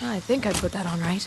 I think I put that on right.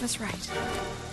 This right.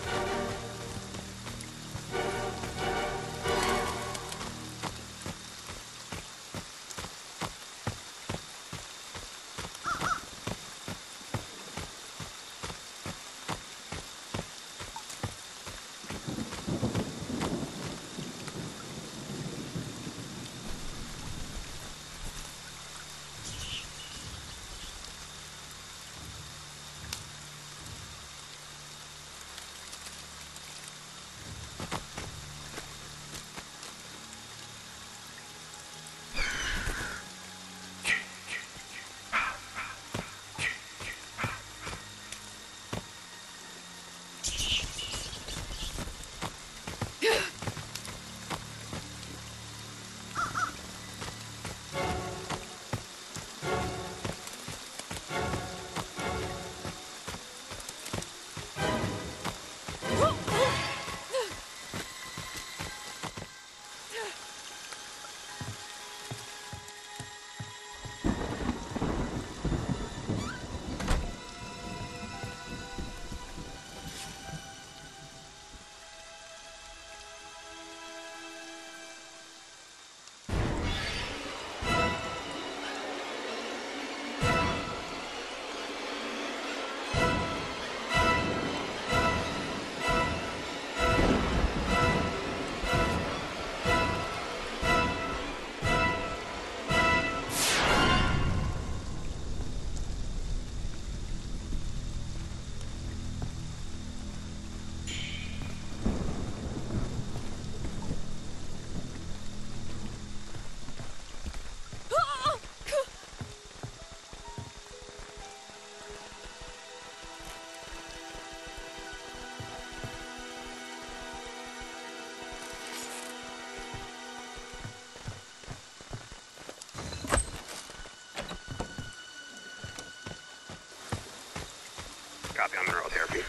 Copy on neural therapy.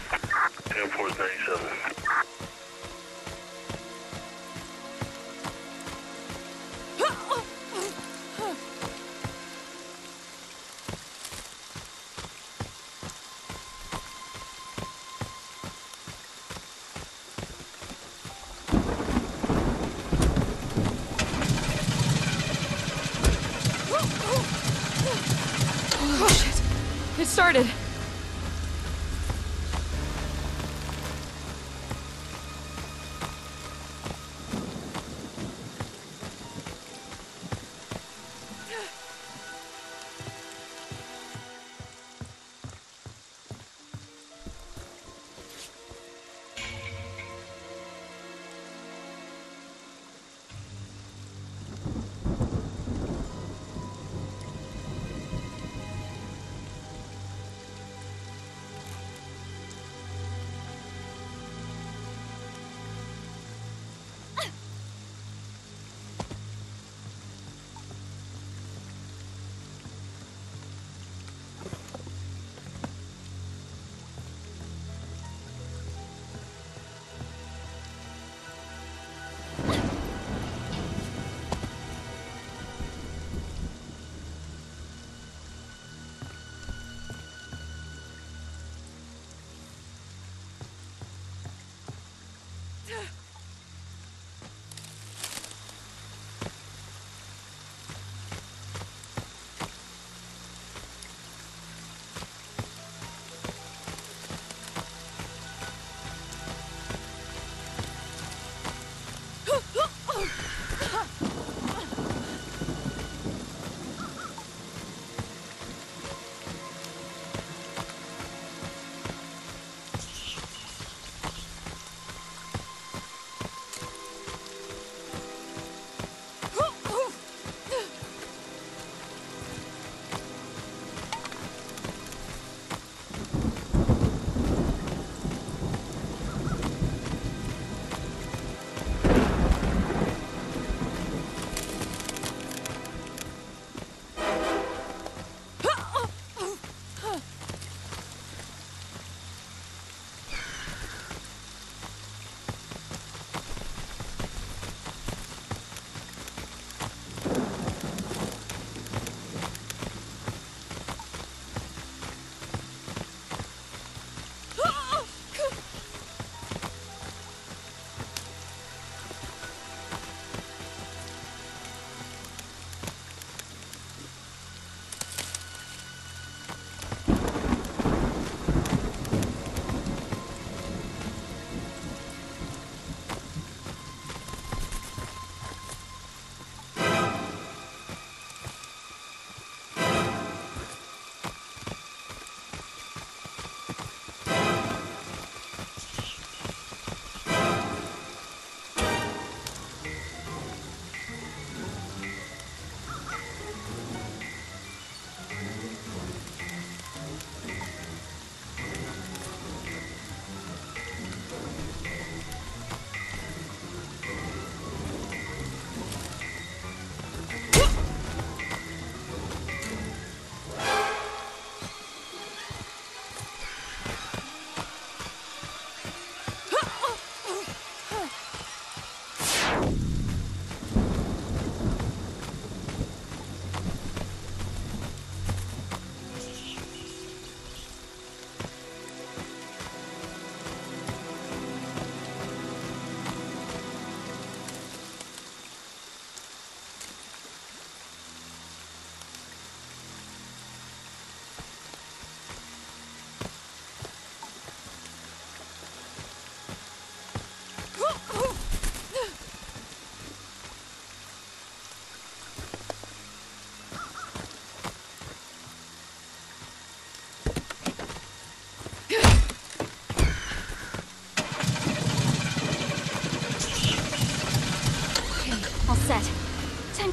10-497. Oh started.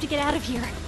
To get out of here.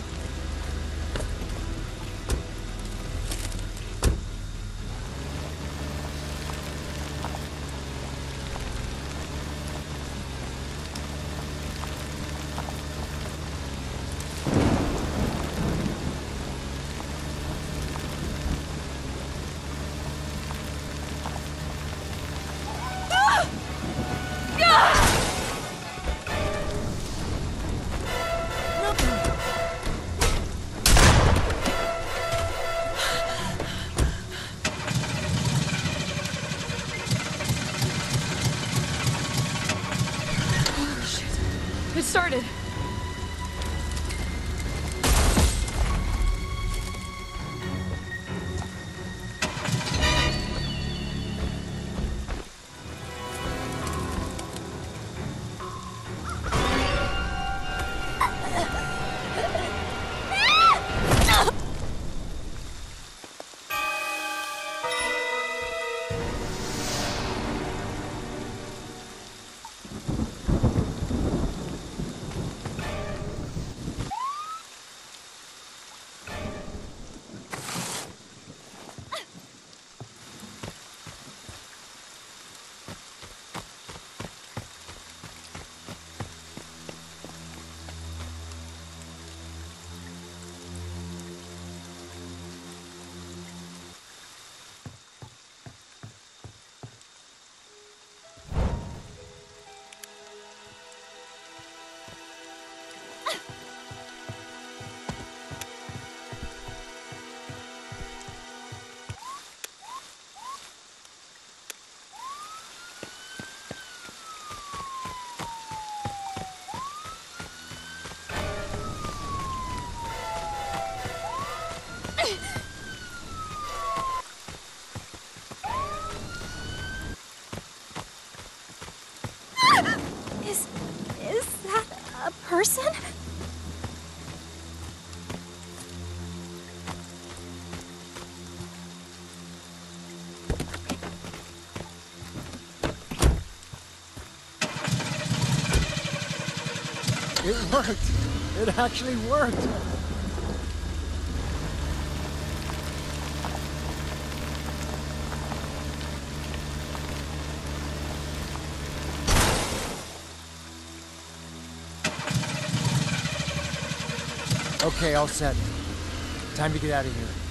Is. is that a person? It worked. It actually worked. Okay, all set. Time to get out of here.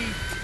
Kill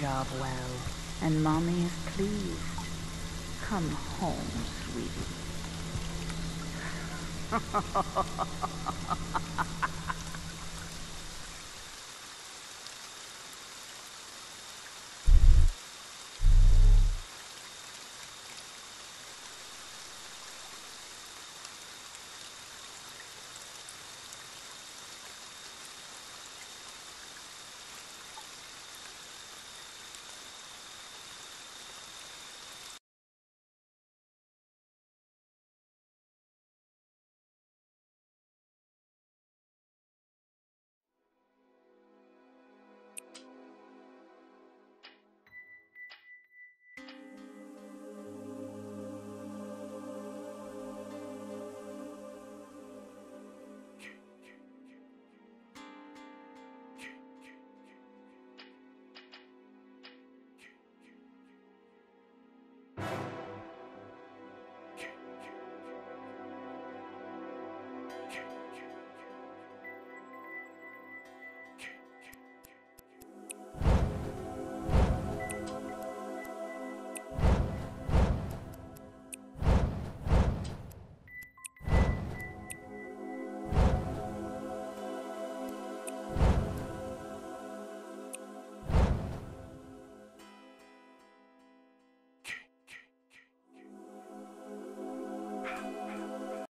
job well, and Mommy is pleased. Come home, sweetie.